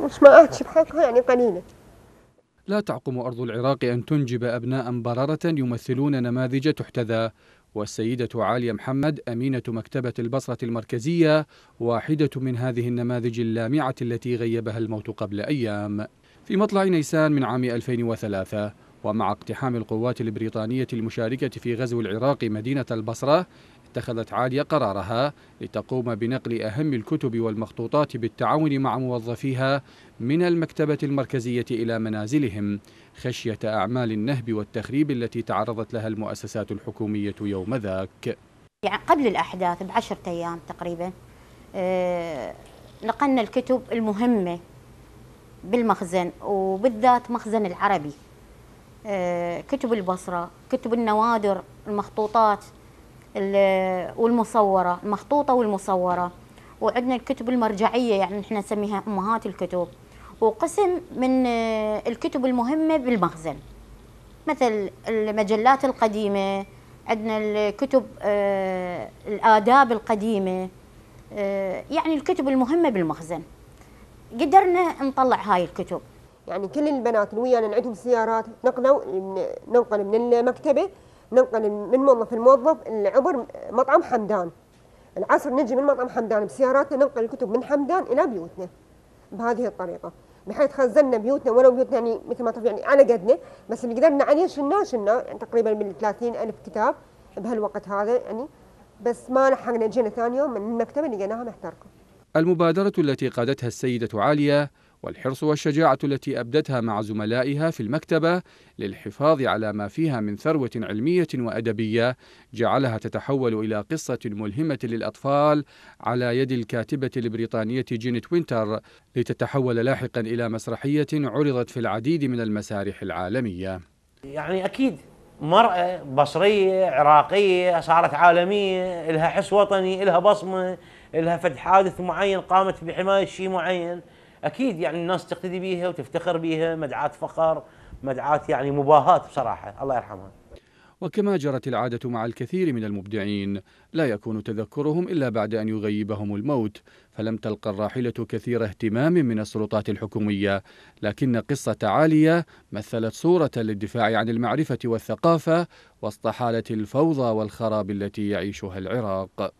مش أحكي بحقها يعني قليلة. لا تعقم أرض العراق أن تنجب أبناء بررة يمثلون نماذج تحتذى. والسيدة عالية محمد أمينة مكتبة البصرة المركزية واحدة من هذه النماذج اللامعة التي غيبها الموت قبل أيام. في مطلع نيسان من عام 2003 ومع اقتحام القوات البريطانية المشاركة في غزو العراق مدينة البصرة اتخذت عالية قرارها لتقوم بنقل أهم الكتب والمخطوطات بالتعاون مع موظفيها من المكتبة المركزية إلى منازلهم خشية أعمال النهب والتخريب التي تعرضت لها المؤسسات الحكومية يوم ذاك. يعني قبل الأحداث بعشرة أيام تقريبا أه نقلنا الكتب المهمة بالمخزن وبالذات مخزن العربي. أه كتب البصرة كتب النوادر المخطوطات. والمصورة المخطوطة والمصورة. وعندنا الكتب المرجعية يعني نحن نسميها أمهات الكتب. وقسم من آه، الكتب المهمة بالمخزن. مثل المجلات القديمة عندنا الكتب آه، الآداب القديمة آه، يعني الكتب المهمة بالمخزن. قدرنا نطلع هاي الكتب. يعني كل البنات اللي ويانا عندهم سيارات نقلوا ننقل من المكتبة ننقل من موظف لموظف عبر مطعم حمدان. العصر نجي من مطعم حمدان بسياراتنا ننقل الكتب من حمدان إلى بيوتنا. بهذه الطريقة. بحيث خزنا بيوتنا ولو بيوتنا يعني مثل ما تعرف يعني على قدنا بس اللي قدرنا عليه شلناه شلناه يعني تقريبا من 30 ألف كتاب بهالوقت هذا يعني. بس ما لحقنا جينا ثاني يوم من المكتبة لقيناها محترقة. المبادرة التي قادتها السيدة عالية والحرص والشجاعة التي أبدتها مع زملائها في المكتبة للحفاظ على ما فيها من ثروة علمية وأدبية جعلها تتحول إلى قصة ملهمة للأطفال على يد الكاتبة البريطانية جينيت وينتر لتتحول لاحقا إلى مسرحية عرضت في العديد من المسارح العالمية. يعني أكيد مرأة بصرية عراقية صارت عالمية لها حس وطني لها بصمة لها فد حادث معين قامت بحماية شيء معين. أكيد يعني الناس تقتدي بيها وتفتخر بيها مدعاة فخر مدعاة يعني مباهاة بصراحة الله يرحمها. وكما جرت العادة مع الكثير من المبدعين لا يكون تذكرهم إلا بعد أن يغيبهم الموت فلم تلقى الراحلة كثير اهتمام من السلطات الحكومية. لكن قصة عالية مثلت صورة للدفاع عن المعرفة والثقافة وسط حالة الفوضى والخراب التي يعيشها العراق.